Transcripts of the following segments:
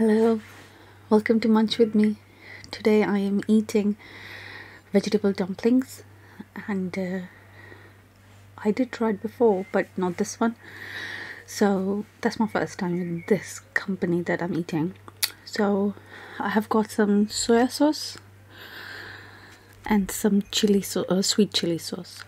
Hello, welcome to Munch with me. Today I am eating vegetable dumplings and uh, I did try it before but not this one. So that's my first time with this company that I'm eating. So I have got some soya sauce and some chili so uh, sweet chili sauce.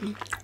Mm.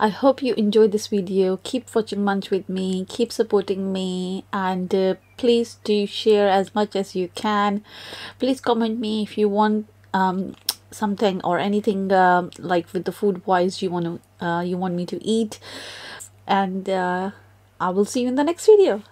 I hope you enjoyed this video. Keep watching Munch with me. Keep supporting me. And uh, please do share as much as you can. Please comment me if you want um, something or anything uh, like with the food wise you want to uh, you want me to eat. And uh, I will see you in the next video.